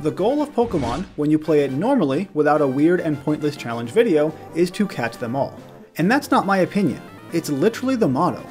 The goal of Pokemon, when you play it normally without a weird and pointless challenge video, is to catch them all. And that's not my opinion, it's literally the motto.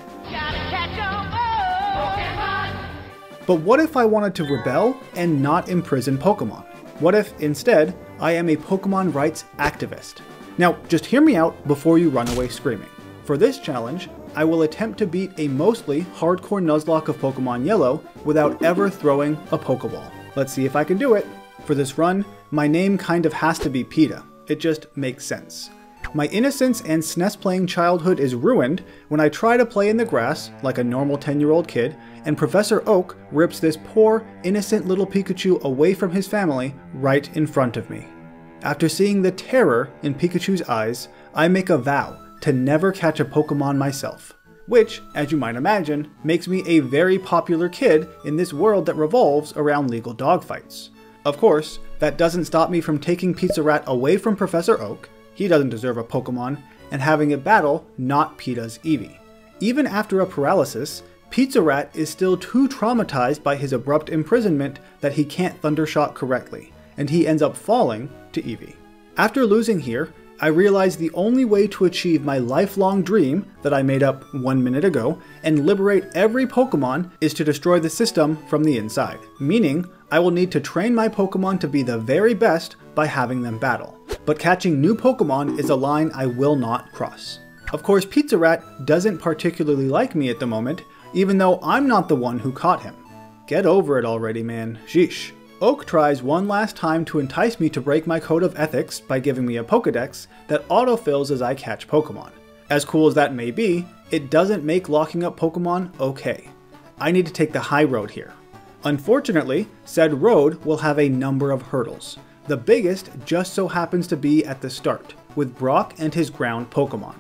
But what if I wanted to rebel and not imprison Pokemon? What if, instead, I am a Pokemon rights activist? Now, just hear me out before you run away screaming. For this challenge, I will attempt to beat a mostly hardcore Nuzlocke of Pokemon Yellow without ever throwing a Pokeball. Let's see if I can do it. For this run, my name kind of has to be PETA. It just makes sense. My innocence and SNES playing childhood is ruined when I try to play in the grass like a normal 10 year old kid, and Professor Oak rips this poor, innocent little Pikachu away from his family right in front of me. After seeing the terror in Pikachu's eyes, I make a vow to never catch a Pokemon myself. Which, as you might imagine, makes me a very popular kid in this world that revolves around legal dogfights. Of course, that doesn't stop me from taking Pizza Rat away from Professor Oak, he doesn't deserve a Pokemon, and having it battle not PETA's Eevee. Even after a paralysis, Pizza Rat is still too traumatized by his abrupt imprisonment that he can't Thundershock correctly, and he ends up falling to Eevee. After losing here, I realized the only way to achieve my lifelong dream that I made up one minute ago and liberate every Pokemon is to destroy the system from the inside. Meaning, I will need to train my Pokemon to be the very best by having them battle. But catching new Pokemon is a line I will not cross. Of course, Pizza Rat doesn't particularly like me at the moment, even though I'm not the one who caught him. Get over it already, man. Sheesh. Oak tries one last time to entice me to break my code of ethics by giving me a Pokedex that autofills as I catch Pokemon. As cool as that may be, it doesn't make locking up Pokemon okay. I need to take the high road here. Unfortunately, said road will have a number of hurdles. The biggest just so happens to be at the start, with Brock and his ground Pokemon.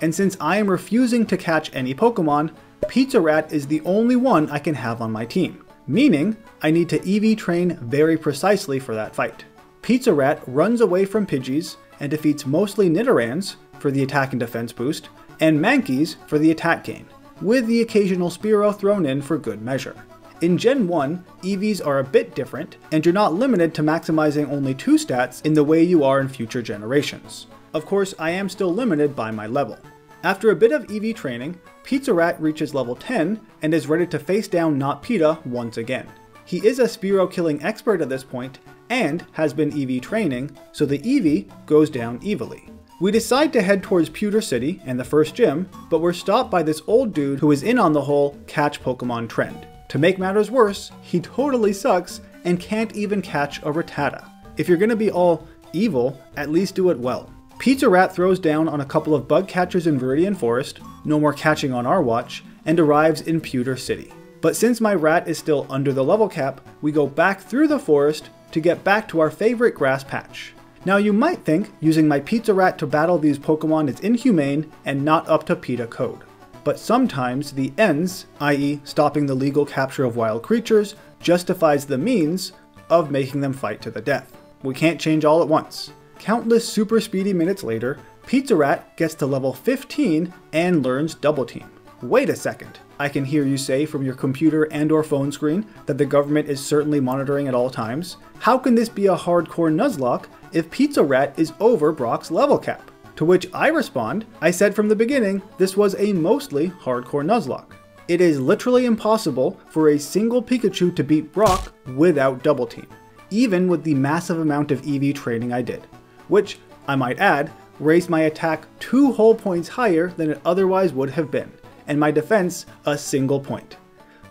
And since I am refusing to catch any Pokemon, Pizza Rat is the only one I can have on my team meaning I need to EV train very precisely for that fight. Pizza Rat runs away from Pidgeys and defeats mostly Nidorans for the attack and defense boost, and Mankeys for the attack gain, with the occasional Spearow thrown in for good measure. In Gen 1, EVs are a bit different, and you're not limited to maximizing only two stats in the way you are in future generations. Of course, I am still limited by my level. After a bit of EV training, Pizza Rat reaches level 10 and is ready to face down Not PETA once again. He is a Spearow killing expert at this point and has been EV training, so the Eevee goes down evilly. We decide to head towards Pewter City and the first gym, but we're stopped by this old dude who is in on the whole catch Pokemon trend. To make matters worse, he totally sucks and can't even catch a Rattata. If you're gonna be all evil, at least do it well. Pizza Rat throws down on a couple of bug catchers in Viridian Forest, no more catching on our watch, and arrives in Pewter City. But since my rat is still under the level cap, we go back through the forest to get back to our favorite grass patch. Now you might think using my Pizza Rat to battle these Pokemon is inhumane and not up to PETA code. But sometimes the ends, i.e. stopping the legal capture of wild creatures, justifies the means of making them fight to the death. We can't change all at once. Countless super speedy minutes later, Pizza Rat gets to level 15 and learns Double Team. Wait a second, I can hear you say from your computer and or phone screen that the government is certainly monitoring at all times. How can this be a hardcore Nuzlocke if Pizza Rat is over Brock's level cap? To which I respond, I said from the beginning this was a mostly hardcore Nuzlocke. It is literally impossible for a single Pikachu to beat Brock without Double Team, even with the massive amount of EV training I did which, I might add, raised my attack two whole points higher than it otherwise would have been, and my defense a single point.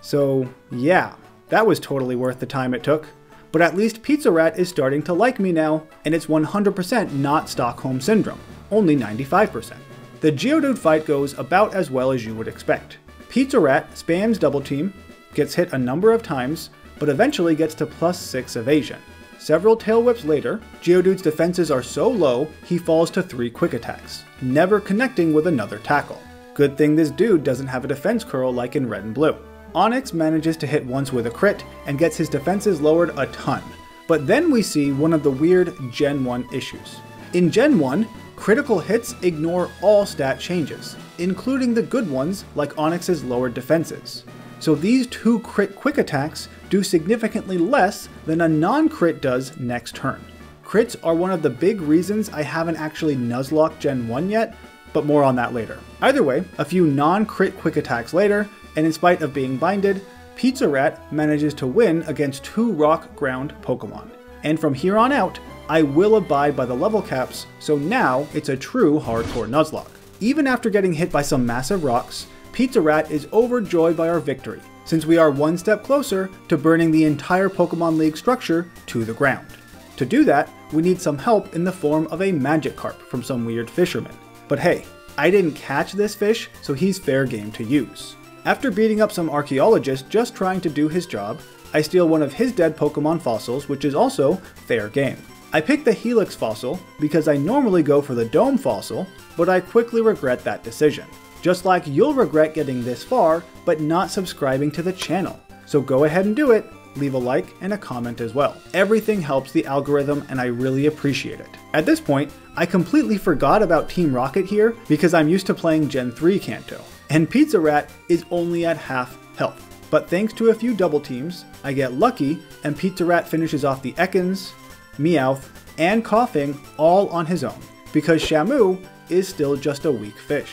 So, yeah, that was totally worth the time it took. But at least Pizza Rat is starting to like me now, and it's 100% not Stockholm Syndrome, only 95%. The Geodude fight goes about as well as you would expect. Pizza Rat spams Double Team, gets hit a number of times, but eventually gets to plus 6 evasion. Several tail whips later, Geodude's defenses are so low, he falls to 3 quick attacks, never connecting with another tackle. Good thing this dude doesn't have a defense curl like in red and blue. Onix manages to hit once with a crit and gets his defenses lowered a ton. But then we see one of the weird Gen 1 issues. In Gen 1, critical hits ignore all stat changes, including the good ones like Onix's lowered defenses. So these two crit quick attacks do significantly less than a non-crit does next turn. Crits are one of the big reasons I haven't actually Nuzlocke Gen 1 yet, but more on that later. Either way, a few non-crit quick attacks later, and in spite of being binded, Pizza Rat manages to win against two rock ground Pokemon. And from here on out, I will abide by the level caps, so now it's a true hardcore Nuzlocke. Even after getting hit by some massive rocks, Pizza Rat is overjoyed by our victory, since we are one step closer to burning the entire Pokemon League structure to the ground. To do that, we need some help in the form of a Magikarp from some weird fisherman. But hey, I didn't catch this fish, so he's fair game to use. After beating up some archaeologist just trying to do his job, I steal one of his dead Pokemon fossils, which is also fair game. I pick the Helix fossil because I normally go for the Dome fossil, but I quickly regret that decision. Just like you'll regret getting this far, but not subscribing to the channel. So go ahead and do it, leave a like and a comment as well. Everything helps the algorithm and I really appreciate it. At this point, I completely forgot about Team Rocket here because I'm used to playing Gen 3 Kanto, and Pizza Rat is only at half health. But thanks to a few double teams, I get lucky and Pizza Rat finishes off the Ekans, Meowth, and Koffing all on his own, because Shamu is still just a weak fish.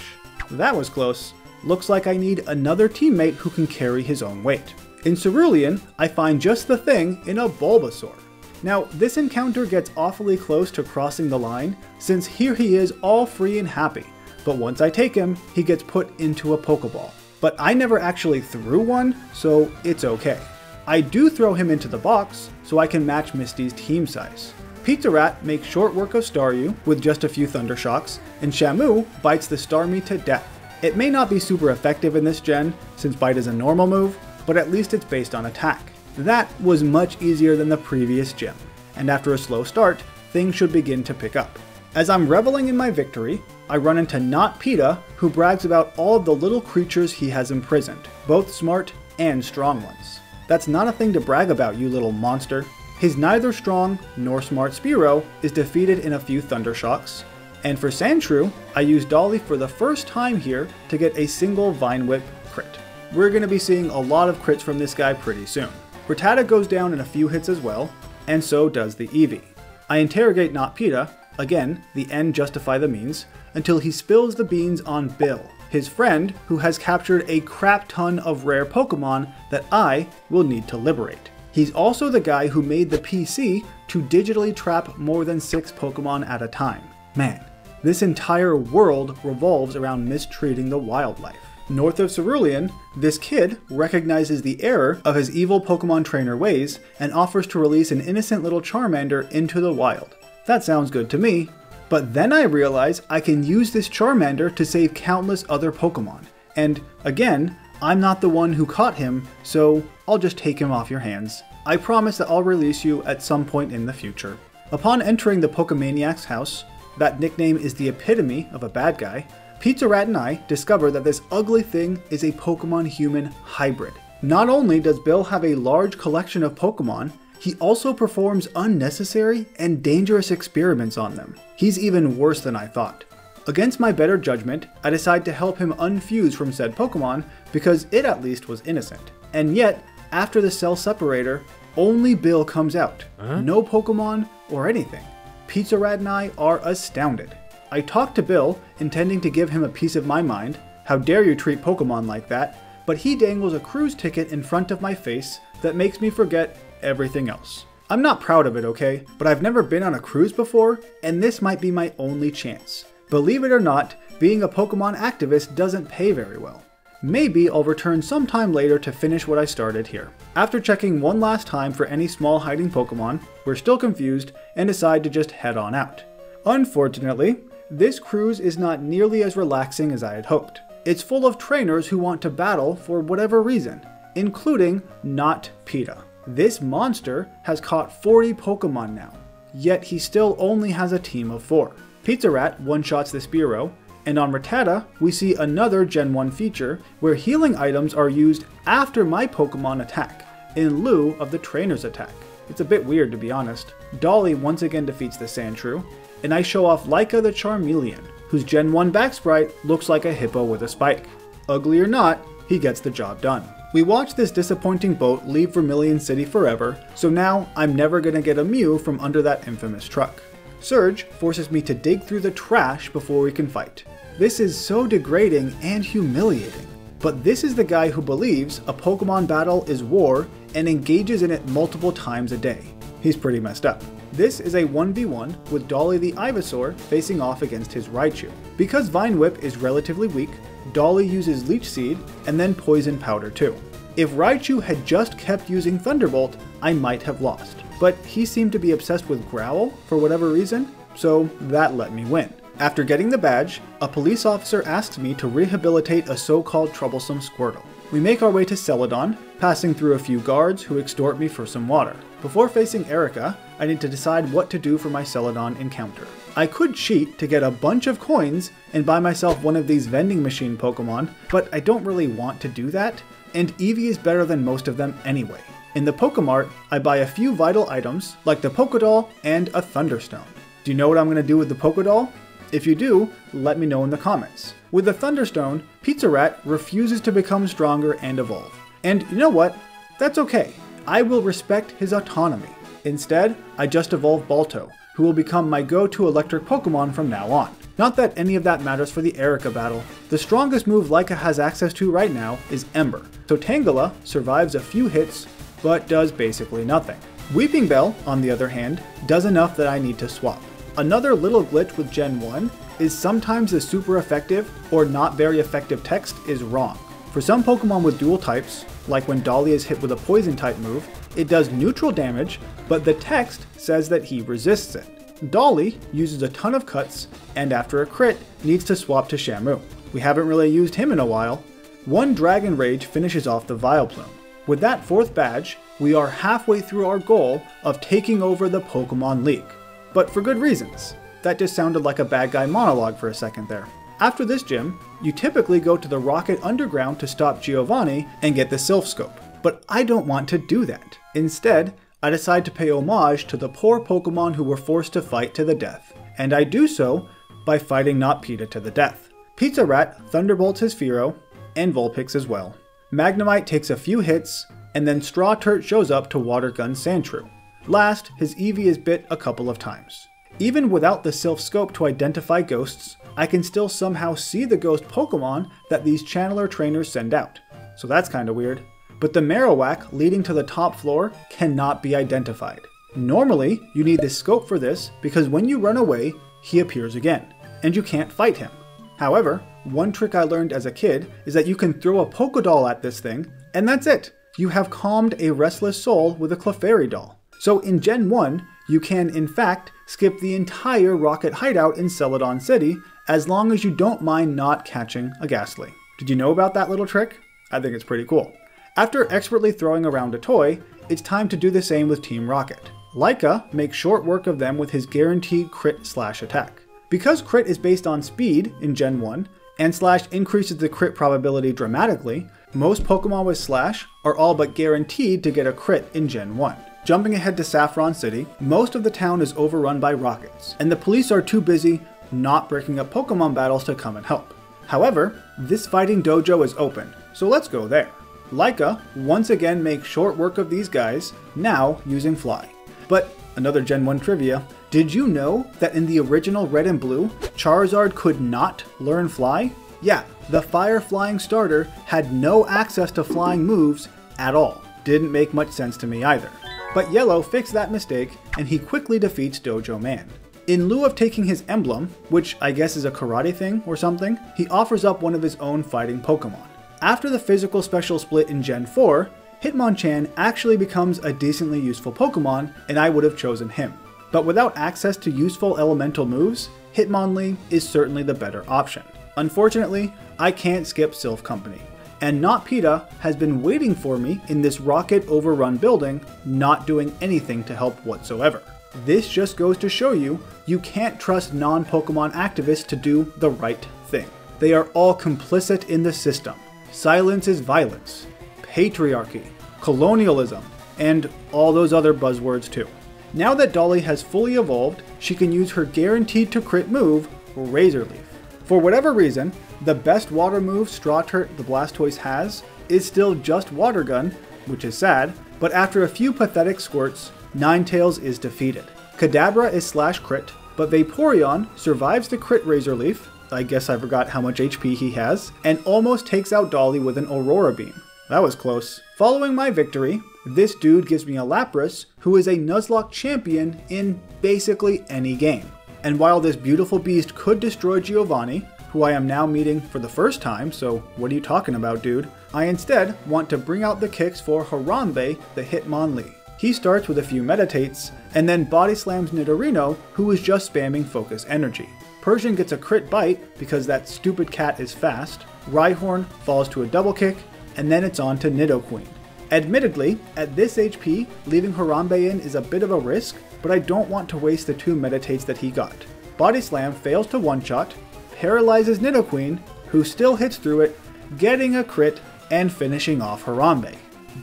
That was close. Looks like I need another teammate who can carry his own weight. In Cerulean, I find just the thing in a Bulbasaur. Now, this encounter gets awfully close to crossing the line, since here he is all free and happy, but once I take him, he gets put into a Pokeball. But I never actually threw one, so it's okay. I do throw him into the box, so I can match Misty's team size. Pizza Rat makes short work of Staryu with just a few Thunder Shocks, and Shamu bites the Starmie to death. It may not be super effective in this gen, since Bite is a normal move, but at least it's based on attack. That was much easier than the previous gym, and after a slow start, things should begin to pick up. As I'm reveling in my victory, I run into Not PETA, who brags about all of the little creatures he has imprisoned, both smart and strong ones. That's not a thing to brag about, you little monster. His neither strong nor smart Spearow is defeated in a few Thunder Shocks. And for Sandshrew, I use Dolly for the first time here to get a single Vine Whip crit. We're going to be seeing a lot of crits from this guy pretty soon. Rattata goes down in a few hits as well, and so does the Eevee. I interrogate Not PETA, again, the end justify the means, until he spills the beans on Bill, his friend who has captured a crap ton of rare Pokemon that I will need to liberate. He's also the guy who made the PC to digitally trap more than 6 Pokemon at a time. Man, this entire world revolves around mistreating the wildlife. North of Cerulean, this kid recognizes the error of his evil Pokemon trainer ways and offers to release an innocent little Charmander into the wild. That sounds good to me, but then I realize I can use this Charmander to save countless other Pokemon. And again, I'm not the one who caught him, so I'll just take him off your hands. I promise that I'll release you at some point in the future. Upon entering the Pokemaniac's house, that nickname is the epitome of a bad guy, Pizza Rat and I discover that this ugly thing is a Pokemon human hybrid. Not only does Bill have a large collection of Pokemon, he also performs unnecessary and dangerous experiments on them. He's even worse than I thought. Against my better judgment, I decide to help him unfuse from said Pokemon because it at least was innocent. And yet, after the cell separator, only Bill comes out. Huh? No Pokemon or anything. Pizza Rat and I are astounded. I talk to Bill, intending to give him a piece of my mind. How dare you treat Pokemon like that? But he dangles a cruise ticket in front of my face that makes me forget everything else. I'm not proud of it, okay? But I've never been on a cruise before, and this might be my only chance. Believe it or not, being a Pokemon activist doesn't pay very well. Maybe I'll return sometime later to finish what I started here. After checking one last time for any small hiding Pokemon, we're still confused and decide to just head on out. Unfortunately, this cruise is not nearly as relaxing as I had hoped. It's full of trainers who want to battle for whatever reason, including not PETA. This monster has caught 40 Pokemon now, yet he still only has a team of 4. Pizza Rat one-shots the Spearow, and on Rattata, we see another Gen 1 feature where healing items are used after my Pokemon attack, in lieu of the trainer's attack. It's a bit weird to be honest. Dolly once again defeats the Sandshrew, and I show off Laika the Charmeleon, whose Gen 1 back sprite looks like a hippo with a spike. Ugly or not, he gets the job done. We watch this disappointing boat leave Vermilion City forever, so now I'm never gonna get a Mew from under that infamous truck. Surge forces me to dig through the trash before we can fight. This is so degrading and humiliating. But this is the guy who believes a Pokemon battle is war and engages in it multiple times a day. He's pretty messed up. This is a 1v1 with Dolly the Ivysaur facing off against his Raichu. Because Vine Whip is relatively weak, Dolly uses Leech Seed and then Poison Powder too. If Raichu had just kept using Thunderbolt, I might have lost. But he seemed to be obsessed with Growl for whatever reason, so that let me win. After getting the badge, a police officer asks me to rehabilitate a so-called troublesome Squirtle. We make our way to Celadon, passing through a few guards who extort me for some water. Before facing Erika, I need to decide what to do for my Celadon encounter. I could cheat to get a bunch of coins and buy myself one of these vending machine Pokemon, but I don't really want to do that, and Eevee is better than most of them anyway. In the Pokemart, I buy a few vital items, like the Pokédoll and a Thunderstone. Do you know what I'm going to do with the Pokédoll? If you do, let me know in the comments. With the Thunderstone, Pizza Rat refuses to become stronger and evolve. And you know what? That's okay. I will respect his autonomy. Instead, I just evolve Balto, who will become my go-to electric Pokemon from now on. Not that any of that matters for the Erika battle. The strongest move Laika has access to right now is Ember, so Tangela survives a few hits, but does basically nothing. Weepinbell, on the other hand, does enough that I need to swap. Another little glitch with Gen 1 is sometimes the super effective or not very effective text is wrong. For some Pokemon with dual types, like when Dolly is hit with a poison type move, it does neutral damage, but the text says that he resists it. Dolly uses a ton of cuts, and after a crit, needs to swap to Shamu. We haven't really used him in a while. One Dragon Rage finishes off the Vileplume. With that fourth badge, we are halfway through our goal of taking over the Pokemon League but for good reasons. That just sounded like a bad guy monologue for a second there. After this gym, you typically go to the Rocket Underground to stop Giovanni and get the Silph Scope, but I don't want to do that. Instead, I decide to pay homage to the poor Pokemon who were forced to fight to the death, and I do so by fighting Notpeta to the death. Pizza Rat thunderbolts his Fearow, and Vulpix as well. Magnemite takes a few hits, and then Straw Turt shows up to Water Gun Sandshrew. Last, his Eevee is bit a couple of times. Even without the Silph Scope to identify ghosts, I can still somehow see the ghost Pokemon that these channeler trainers send out. So that's kinda weird. But the Marowak leading to the top floor cannot be identified. Normally, you need the scope for this because when you run away, he appears again, and you can't fight him. However, one trick I learned as a kid is that you can throw a polka Pokédoll at this thing, and that's it! You have calmed a restless soul with a Clefairy doll. So in Gen 1, you can in fact skip the entire rocket hideout in Celadon City as long as you don't mind not catching a Gastly. Did you know about that little trick? I think it's pretty cool. After expertly throwing around a toy, it's time to do the same with Team Rocket. Laika makes short work of them with his guaranteed crit slash attack. Because crit is based on speed in Gen 1, and slash increases the crit probability dramatically, most Pokemon with slash are all but guaranteed to get a crit in Gen 1. Jumping ahead to Saffron City, most of the town is overrun by rockets, and the police are too busy not breaking up Pokemon battles to come and help. However, this fighting dojo is open, so let's go there. Laika once again makes short work of these guys, now using Fly. But another Gen 1 trivia, did you know that in the original Red and Blue, Charizard could not learn Fly? Yeah, the Fire Flying starter had no access to flying moves at all. Didn't make much sense to me either. But Yellow fixed that mistake, and he quickly defeats Dojo Man. In lieu of taking his emblem, which I guess is a karate thing or something, he offers up one of his own fighting Pokemon. After the physical special split in Gen 4, Hitmonchan actually becomes a decently useful Pokemon, and I would have chosen him. But without access to useful elemental moves, Hitmonlee is certainly the better option. Unfortunately, I can't skip Silph Company, and Not Notpeta has been waiting for me in this rocket overrun building, not doing anything to help whatsoever. This just goes to show you, you can't trust non-Pokemon activists to do the right thing. They are all complicit in the system. Silence is violence, patriarchy, colonialism, and all those other buzzwords too. Now that Dolly has fully evolved, she can use her guaranteed to crit move, Razor Leaf. For whatever reason, the best water move Straw the Blastoise has is still just Water Gun, which is sad, but after a few pathetic squirts, Ninetales is defeated. Kadabra is slash crit, but Vaporeon survives the crit Razor Leaf, I guess I forgot how much HP he has, and almost takes out Dolly with an Aurora Beam. That was close. Following my victory, this dude gives me a Lapras, who is a Nuzlocke champion in basically any game. And while this beautiful beast could destroy Giovanni, who I am now meeting for the first time, so what are you talking about, dude? I instead want to bring out the kicks for Harambe, the Hitmonlee. He starts with a few meditates, and then body slams Nidorino, who is just spamming focus energy. Persian gets a crit bite because that stupid cat is fast, Rhyhorn falls to a double kick, and then it's on to Nidoqueen. Admittedly, at this HP, leaving Harambe in is a bit of a risk, but I don't want to waste the two meditates that he got. Body Slam fails to one-shot, paralyzes Nidoqueen, who still hits through it, getting a crit and finishing off Harambe.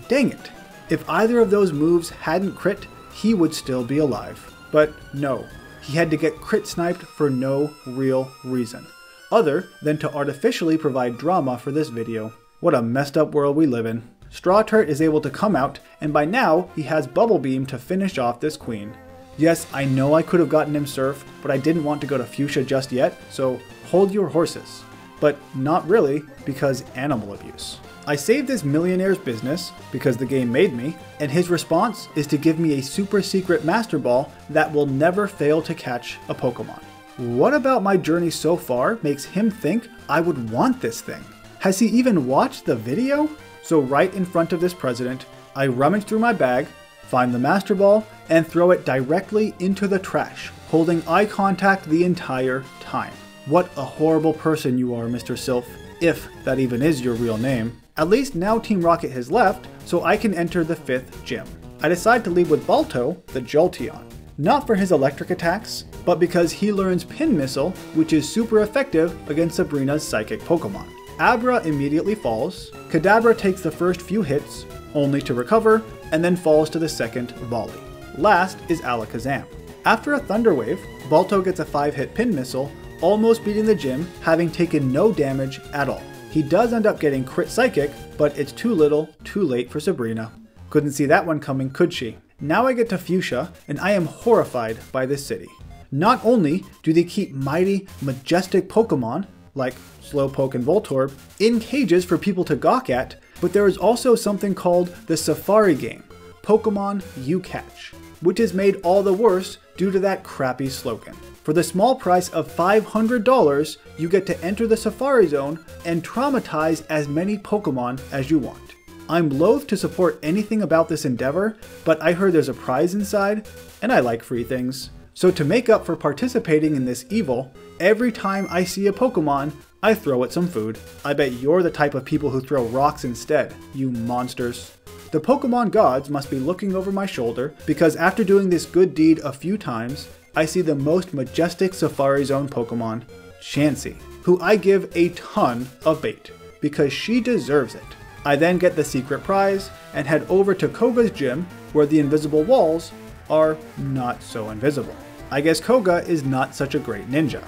Dang it! If either of those moves hadn't crit, he would still be alive. But no, he had to get crit sniped for no real reason, other than to artificially provide drama for this video. What a messed up world we live in. Straw Turret is able to come out, and by now he has Bubble Beam to finish off this queen. Yes, I know I could have gotten him Surf, but I didn't want to go to Fuchsia just yet, so hold your horses. But not really, because animal abuse. I saved this millionaire's business, because the game made me, and his response is to give me a super secret Master Ball that will never fail to catch a Pokemon. What about my journey so far makes him think I would want this thing? Has he even watched the video? So right in front of this president, I rummage through my bag, find the Master Ball, and throw it directly into the trash, holding eye contact the entire time. What a horrible person you are, Mr. Silph, if that even is your real name. At least now Team Rocket has left, so I can enter the fifth gym. I decide to leave with Balto, the Jolteon. Not for his electric attacks, but because he learns Pin Missile, which is super effective against Sabrina's psychic Pokemon. Abra immediately falls, Kadabra takes the first few hits, only to recover, and then falls to the second volley. Last is Alakazam. After a Thunder Wave, Balto gets a 5 hit Pin Missile, almost beating the gym, having taken no damage at all. He does end up getting Crit Psychic, but it's too little, too late for Sabrina. Couldn't see that one coming, could she? Now I get to Fuchsia, and I am horrified by this city. Not only do they keep mighty, majestic Pokemon, like Slowpoke and Voltorb, in cages for people to gawk at, but there is also something called the Safari game, Pokemon You Catch, which is made all the worse due to that crappy slogan. For the small price of $500, you get to enter the Safari Zone and traumatize as many Pokemon as you want. I'm loath to support anything about this endeavor, but I heard there's a prize inside, and I like free things. So to make up for participating in this evil, every time I see a Pokemon, I throw it some food. I bet you're the type of people who throw rocks instead, you monsters. The Pokemon gods must be looking over my shoulder because after doing this good deed a few times, I see the most majestic Safari Zone Pokemon, Chansey, who I give a ton of bait, because she deserves it. I then get the secret prize and head over to Koga's gym, where the invisible walls are not so invisible. I guess Koga is not such a great ninja.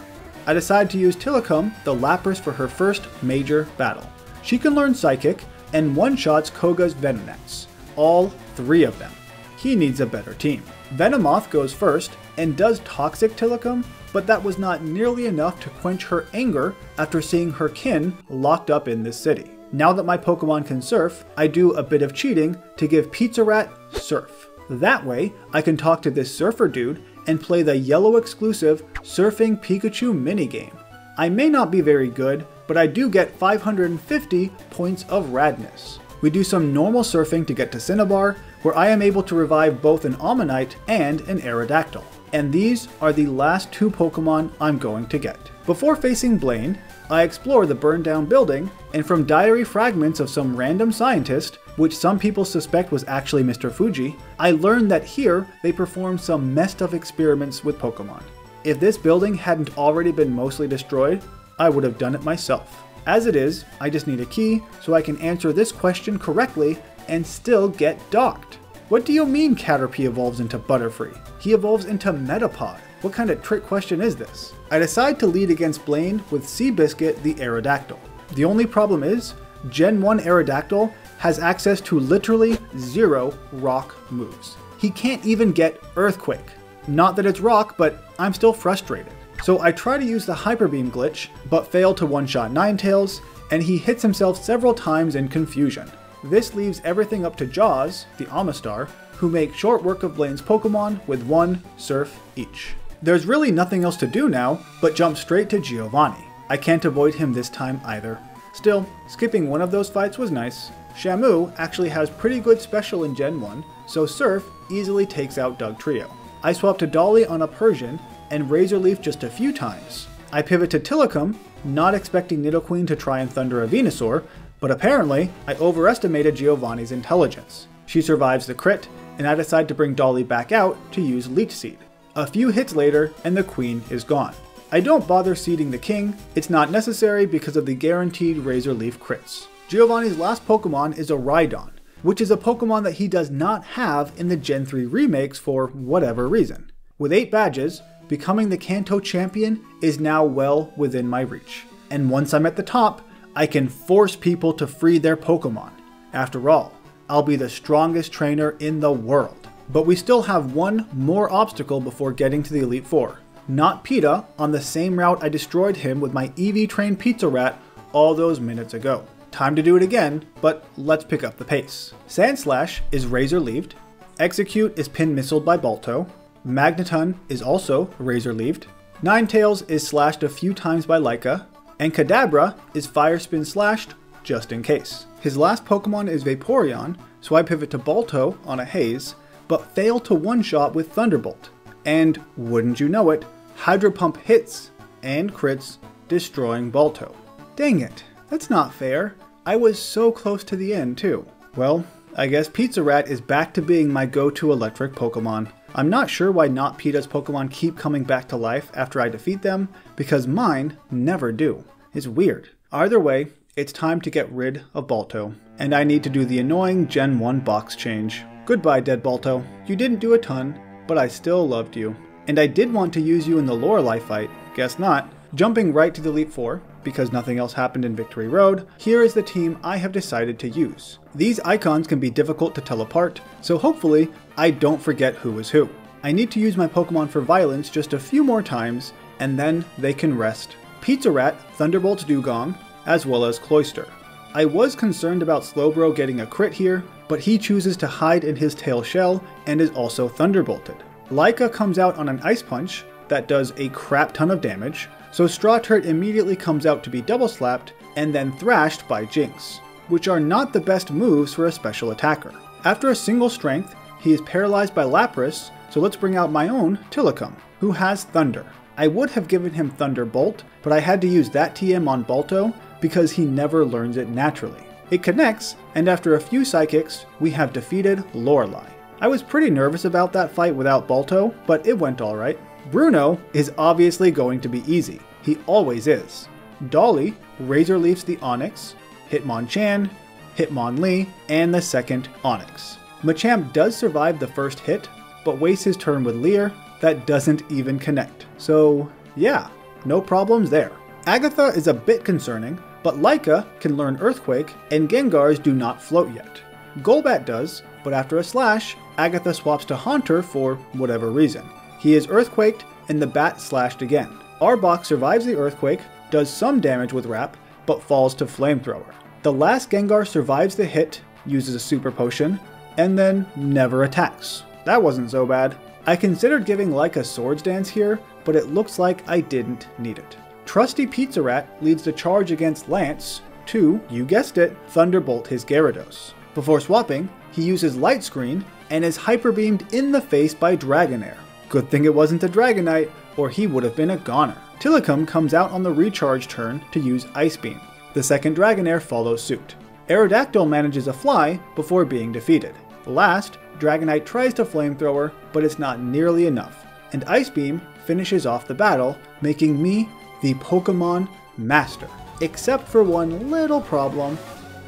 I decide to use Tilikum, the Lapras, for her first major battle. She can learn Psychic and one-shots Koga's Venonats, all three of them. He needs a better team. Venomoth goes first and does Toxic Tilikum, but that was not nearly enough to quench her anger after seeing her kin locked up in this city. Now that my Pokemon can surf, I do a bit of cheating to give Pizza Rat Surf. That way, I can talk to this surfer dude and play the yellow exclusive Surfing Pikachu minigame. I may not be very good, but I do get 550 points of radness. We do some normal surfing to get to Cinnabar, where I am able to revive both an Omanyte and an Aerodactyl. And these are the last two Pokemon I'm going to get. Before facing Blaine, I explore the burned down building, and from diary fragments of some random scientist, which some people suspect was actually Mr. Fuji, I learned that here they performed some messed up experiments with Pokemon. If this building hadn't already been mostly destroyed, I would have done it myself. As it is, I just need a key so I can answer this question correctly and still get docked. What do you mean Caterpie evolves into Butterfree? He evolves into Metapod. What kind of trick question is this? I decide to lead against Blaine with Seabiscuit the Aerodactyl. The only problem is, Gen 1 Aerodactyl has access to literally zero rock moves. He can't even get Earthquake. Not that it's rock, but I'm still frustrated. So I try to use the Hyper Beam glitch, but fail to one-shot Ninetales, and he hits himself several times in confusion. This leaves everything up to Jaws, the Omastar, who make short work of Blaine's Pokemon with one Surf each. There's really nothing else to do now but jump straight to Giovanni. I can't avoid him this time either. Still, skipping one of those fights was nice. Shamu actually has pretty good special in Gen 1, so Surf easily takes out Dugtrio. I swap to Dolly on a Persian and Razor Leaf just a few times. I pivot to Tilikum, not expecting Nidoqueen to try and thunder a Venusaur, but apparently I overestimated Giovanni's intelligence. She survives the crit, and I decide to bring Dolly back out to use Leech Seed. A few hits later, and the queen is gone. I don't bother seeding the king, it's not necessary because of the guaranteed Razor Leaf crits. Giovanni's last Pokemon is a Rhydon, which is a Pokemon that he does not have in the Gen 3 remakes for whatever reason. With 8 badges, becoming the Kanto champion is now well within my reach. And once I'm at the top, I can force people to free their Pokemon. After all, I'll be the strongest trainer in the world. But we still have one more obstacle before getting to the Elite Four. Not PETA on the same route I destroyed him with my EV trained Pizza Rat all those minutes ago. Time to do it again, but let's pick up the pace. Sandslash is Razor Leaved, Exeggutor is Pin Missiled by Balto, Magneton is also Razor Leaved, Ninetales is slashed a few times by Laika, and Kadabra is Fire Spin slashed just in case. His last Pokemon is Vaporeon, so I pivot to Balto on a Haze, but fail to one-shot with Thunderbolt. And wouldn't you know it, Hydro Pump hits and crits, destroying Balto. Dang it, that's not fair. I was so close to the end too. Well, I guess Pizza Rat is back to being my go-to electric Pokemon. I'm not sure why not PETA's Pokemon keep coming back to life after I defeat them, because mine never do. It's weird. Either way, it's time to get rid of Balto, and I need to do the annoying Gen 1 box change. Goodbye, dead Balto. You didn't do a ton, but I still loved you. And I did want to use you in the Lorelei fight, guess not. Jumping right to the Elite Four, because nothing else happened in Victory Road, here is the team I have decided to use. These icons can be difficult to tell apart, so hopefully I don't forget who is who. I need to use my Pokemon for violence just a few more times, and then they can rest. Pizza Rat Thunderbolts Dewgong, as well as Cloyster. I was concerned about Slowbro getting a crit here, but he chooses to hide in his tail shell and is also Thunderbolted. Laika comes out on an Ice Punch that does a crap ton of damage, so Straw Turret immediately comes out to be double slapped and then thrashed by Jynx, which are not the best moves for a special attacker. After a single strength, he is paralyzed by Lapras, so let's bring out my own Tilikum, who has Thunder. I would have given him Thunderbolt, but I had to use that TM on Balto because he never learns it naturally. It connects, and after a few Psychics, we have defeated Lorelei. I was pretty nervous about that fight without Balto, but it went alright. Bruno is obviously going to be easy. He always is. Dolly Razor Leafs the Onix, Hitmonchan, Hitmonlee, and the second Onix. Machamp does survive the first hit, but wastes his turn with Leer that doesn't even connect. So yeah, no problems there. Agatha is a bit concerning, but Laika can learn Earthquake, and Gengars do not float yet. Golbat does, but after a slash, Agatha swaps to Haunter for whatever reason. He is earthquaked, and the bat slashed again. Arbok survives the earthquake, does some damage with Wrap, but falls to Flamethrower. The last Gengar survives the hit, uses a super potion, and then never attacks. That wasn't so bad. I considered giving like a Swords Dance here, but it looks like I didn't need it. Trusty Pizza Rat leads the charge against Lance to, you guessed it, Thunderbolt his Gyarados. Before swapping, he uses Light Screen and is hyperbeamed in the face by Dragonair. Good thing it wasn't a Dragonite, or he would have been a goner. Tilikum comes out on the recharge turn to use Ice Beam. The second Dragonair follows suit. Aerodactyl manages a fly before being defeated. Last, Dragonite tries to Flamethrower, but it's not nearly enough, and Ice Beam finishes off the battle, making me the Pokemon Master. Except for one little problem,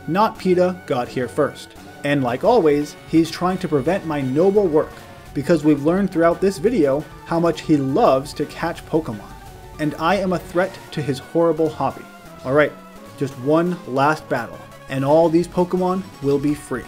not PETA got here first. And like always, he's trying to prevent my noble work because we've learned throughout this video how much he loves to catch Pokemon, and I am a threat to his horrible hobby. Alright, just one last battle. and all these Pokemon will be free.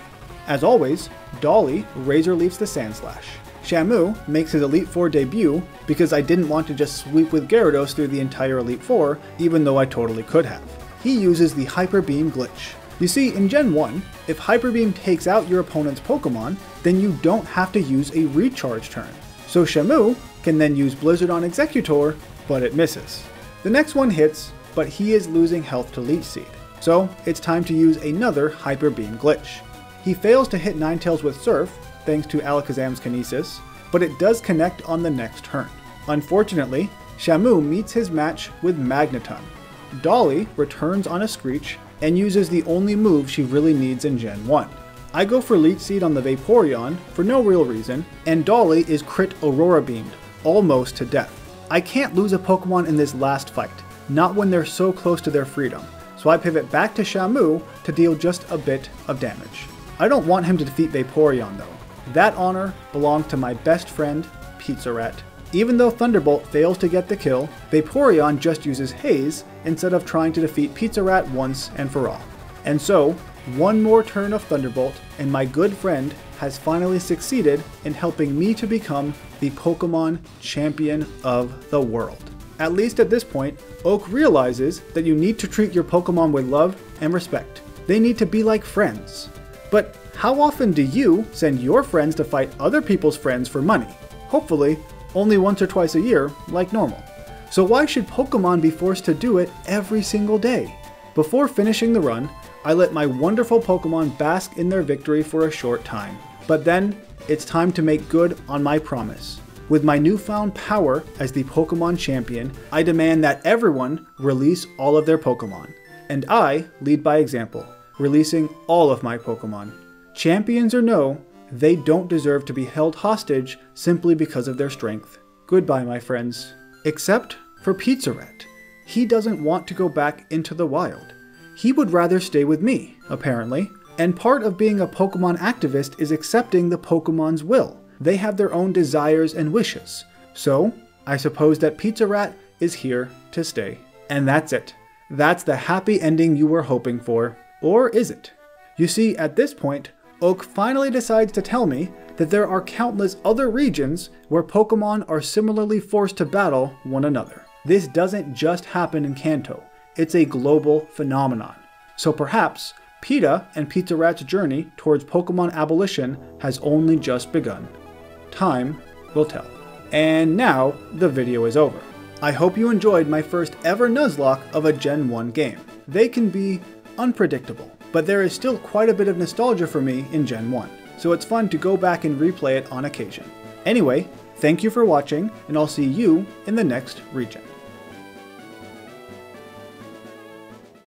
As always, Dolly Razor Leafs the Sandslash. Shamu makes his Elite Four debut because I didn't want to just sweep with Gyarados through the entire Elite Four, even though I totally could have. He uses the Hyper Beam glitch. You see, in Gen 1, if Hyper Beam takes out your opponent's Pokemon, then you don't have to use a recharge turn. So Shamu can then use Blizzard on Exeggutor, but it misses. The next one hits, but he is losing health to Leech Seed. So it's time to use another Hyper Beam glitch. He fails to hit Ninetales with Surf, thanks to Alakazam's Kinesis, but it does connect on the next turn. Unfortunately, Shamu meets his match with Magneton. Dolly returns on a Screech and uses the only move she really needs in Gen 1. I go for Leech Seed on the Vaporeon for no real reason, and Dolly is crit Aurora Beamed, almost to death. I can't lose a Pokemon in this last fight, not when they're so close to their freedom, so I pivot back to Shamu to deal just a bit of damage. I don't want him to defeat Vaporeon though. That honor belongs to my best friend, Pizza Rat. Even though Thunderbolt fails to get the kill, Vaporeon just uses Haze instead of trying to defeat Pizza Rat once and for all. And so, one more turn of Thunderbolt, and my good friend has finally succeeded in helping me to become the Pokemon Champion of the world. At least at this point, Oak realizes that you need to treat your Pokemon with love and respect. They need to be like friends. But how often do you send your friends to fight other people's friends for money? Hopefully, only once or twice a year, like normal. So why should Pokemon be forced to do it every single day? Before finishing the run, I let my wonderful Pokemon bask in their victory for a short time. But then, it's time to make good on my promise. With my newfound power as the Pokemon champion, I demand that everyone release all of their Pokemon. And I lead by example, releasing all of my Pokemon. Champions or no, they don't deserve to be held hostage simply because of their strength. Goodbye, my friends. Except for Pizza Rat. He doesn't want to go back into the wild. He would rather stay with me, apparently. And part of being a Pokemon activist is accepting the Pokemon's will. They have their own desires and wishes. So, I suppose that Pizza Rat is here to stay. And that's it. That's the happy ending you were hoping for. Or is it? You see, at this point, Oak finally decides to tell me that there are countless other regions where Pokemon are similarly forced to battle one another. This doesn't just happen in Kanto, it's a global phenomenon. So perhaps PETA and Pizza Rat's journey towards Pokemon abolition has only just begun. Time will tell. And now the video is over. I hope you enjoyed my first ever Nuzlocke of a Gen 1 game. They can be unpredictable, but there is still quite a bit of nostalgia for me in Gen 1, so it's fun to go back and replay it on occasion. Anyway, thank you for watching, and I'll see you in the next region.